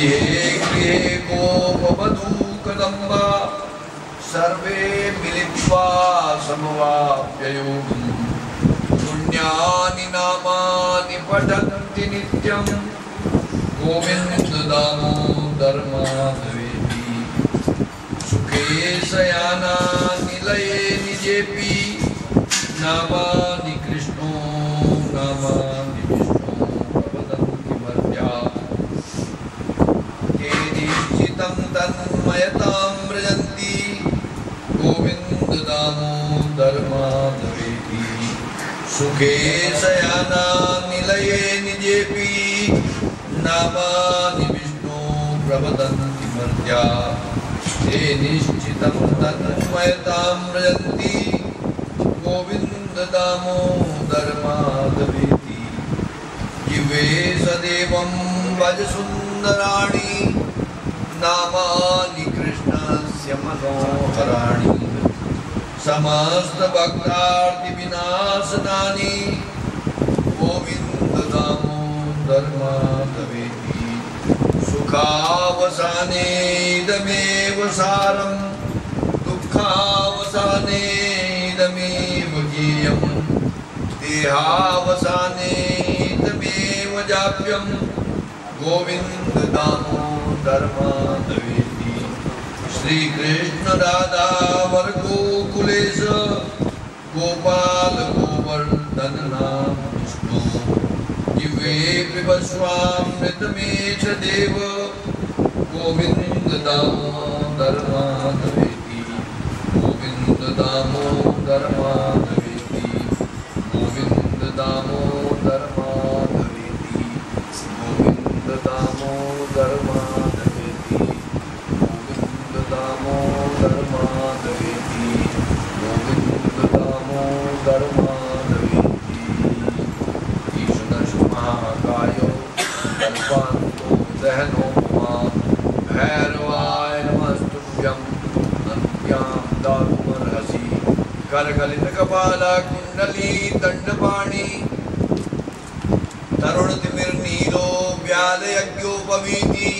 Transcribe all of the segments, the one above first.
गृहे सर्वे मिलित्वा समवाप्ययोगम् पुण्यानि नामानि पठन्ति नित्यं। गोविन्ददामोदर माधवेति सुखे शयानानिलये निजेऽपि नामानि कृष्णो नामानि विष्णो वदन्ति मर्त्या ते निश्चितं तन्मयतां व्रजन्ति गोविन्ददामोदर माधवेति सुखे शयानानिलये निजेऽपि। नामानि विष्णो प्रवदन्ति मर्त्या। ते निश्चितं सदेवं भज नामानि कृष्णस्य मनोहराणि। समस्तभक्तार्तिविनाशनानि गोविन्ददामोदर माधवेति सुखावसानेदमेव सारं। दुःखावसानेदमेव माधवेति श्रीकृष्ण राधा वर्गोकुलेश गोपाल गोवर्धन नाम पिबस्वामृतमेष देव गोविन्द दामोदर माधवेति गोविन्द दामोदर करकलितकपालकुण्डली दण्डपाणि तरुणतिमिर्नीलो व्यालयज्ञोपवीति।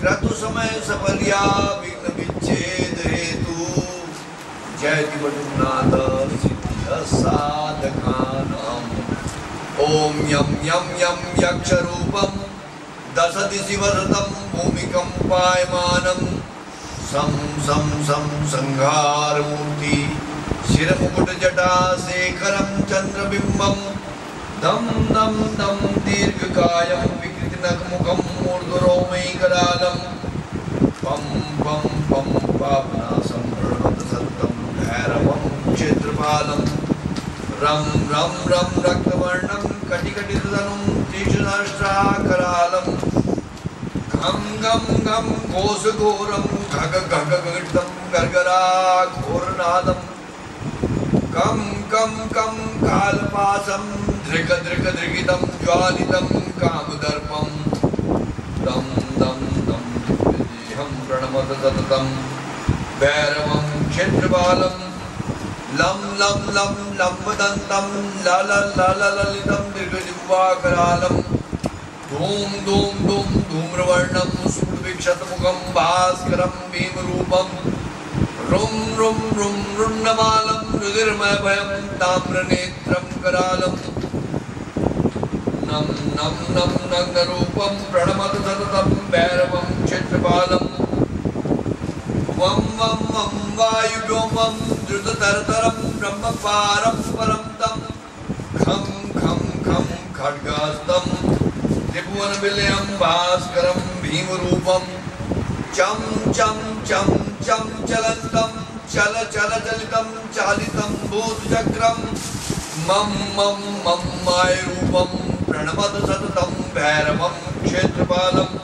क्रतुसमय सपर्या विघ्न विच्छेद हेतु जयति साधकानाम्। ॐ यं यं यं यक्षरूपं दशदिशि वसतं भूमिकं पायमानं। सं सं सं, संहारमूर्ति, शिरमुकुटजटाशेखरं चन्द्रबिम्बं दं दं दं, दीर्घकायं विकृतिनखमुखं मूर्धरोमैकरालं पं पं पं, पापनाशं प्रणतसत्तं भैरवं क्षेत्रपालं रं रं रं, रक्तवर्णं कटिकटितनुं तीक्ष्णष्ट्राकरालं घं घं घं, घोषघोरं, घग घग घटितं गर्गराघोरनादं कं कं कं, कालपासं, धृग धृग, धृगितं, ज्वालितं, कामदर्पं। दं दं दं, दिव्यदेहं प्रणमत सततं भैरवं क्षेत्रपालं लं लं लं लम्बदन्तं लल लल ललितं दीर्घजिह्वाकरालं धूम धूम धूम, धूम्रवर्णं सुविक्षतमुखं भास्करं, भीमरूपं। रुं रुं रुं रुण्डमालं रुधिर्मयभयं, ताम्रनेत्रं करालं नं नं नं नग्नरूपं प्रणमत सततं भैरवं क्षेत्रपालं वं वं वं वायुव्योमं द्रुततरतरं ब्रह्मपारं परं तं। खं खं खं खड्गास्तं त्रिभुवनविलयं भास्करं भीमरूपं। चं चं चं चं, चलन्तं, चल चल चलितं चालितं भूतचक्रं। मं मं मं मायरूपं प्रणमत सततं भैरवं क्षेत्रपालं।